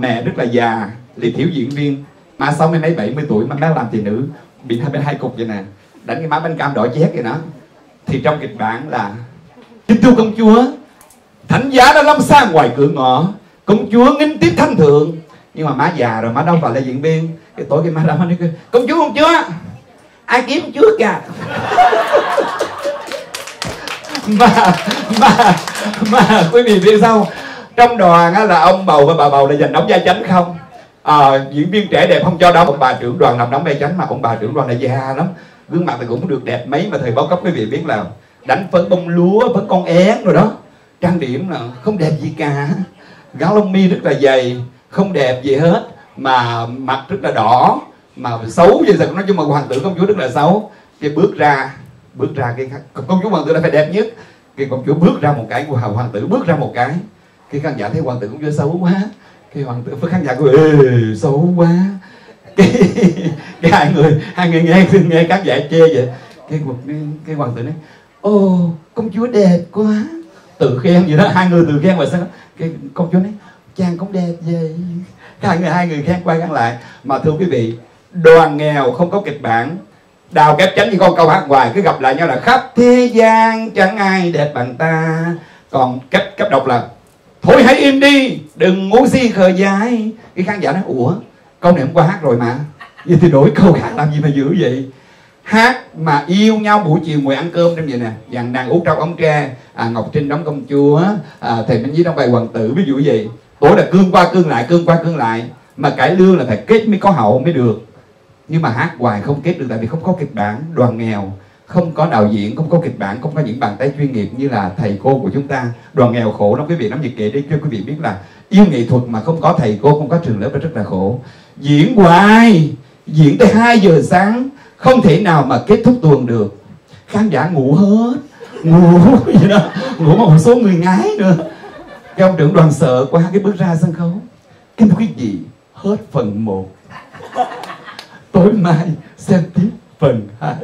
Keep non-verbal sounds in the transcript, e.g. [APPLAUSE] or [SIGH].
mẹ rất là già liệt thiểu diễn viên. Má sáu mươi mấy, bảy mươi tuổi mà má làm thị nữ. Bị hai bên hai cục vậy nè. Đánh cái má bánh cam đỏ chét vậy đó. Thì trong kịch bản là kính thưa công chúa, thánh giá đã lâm xa ngoài cửa ngõ. Công chúa nghinh tiếp thanh thượng. Nhưng mà má già rồi, má đâu phải là diễn viên. Cái tối cái má ra, má nói công chúa công chúa, ai kiếm trước kìa à? [LAUGHS] mà mà mà quý vị biết sao trong đoàn á, là ông bầu và bà bầu là giành đóng vai chánh không? À, diễn viên trẻ đẹp không cho đóng ông bà trưởng đoàn làm đóng vai chánh mà ông bà trưởng đoàn là già lắm. Gương mặt thì cũng được đẹp mấy mà thời báo cấp quý vị biết là đánh phấn bông lúa phấn con én rồi đó. Trang điểm là không đẹp gì cả. Gáo lông mi rất là dày không đẹp gì hết mà mặt rất là đỏ mà xấu vậy sao nói chung mà hoàng tử công chúa rất là xấu. Cái bước ra bước ra cái công chúa hoàng tử là phải đẹp nhất. Cái công chúa bước ra một cái của hoàng tử bước ra một cái cái khán giả thấy hoàng tử cũng chơi xấu quá. Cái hoàng tử với khán giả cười ê xấu quá. Cái [LAUGHS] cái hai người hai người nghe nghe khán giả chê vậy. Cái cái, cái hoàng tử nói ô công chúa đẹp quá. Tự khen vậy đó hai người tự khen và sao? Cái công chúa nói chàng cũng đẹp vậy. Hai người hai người khen quay khen lại. Mà thưa quý vị đoàn nghèo không có kịch bản. Đào kép chánh như con câu hát hoài cứ gặp lại nhau là khắp thế gian chẳng ai đẹp bằng ta. Còn cách cách đọc là thôi hãy im đi đừng ngu si khờ dại. Cái khán giả nói ủa câu này hôm qua hát rồi mà. Vậy thì đổi câu khác làm gì mà dữ vậy? Hát mà yêu nhau buổi chiều ngồi ăn cơm trong vậy nè. Dàn đàn út trong ống tre. À, ngọc trinh đóng công chúa. À, thầy minh dí đóng bài hoàng tử. Ví dụ vậy. Tối là cương qua cương lại cương qua cương lại. Mà cải lương là phải kết mới có hậu mới được. Nhưng mà hát hoài không kết được tại vì không có kịch bản đoàn nghèo không có đạo diễn, không có kịch bản, không có những bàn tay chuyên nghiệp như là thầy cô của chúng ta. Đoàn nghèo khổ lắm, quý vị nắm nhiệt kệ để cho quý vị biết là yêu nghệ thuật mà không có thầy cô, không có trường lớp là rất là khổ. Diễn hoài, diễn tới 2 giờ sáng, không thể nào mà kết thúc tuần được. Khán giả ngủ hết, ngủ [LAUGHS] gì đó, ngủ mà một số người ngái nữa. Cái ông trưởng đoàn sợ qua cái bước ra sân khấu. Cái quý vị hết phần 1 tối mai xem tiếp phần 2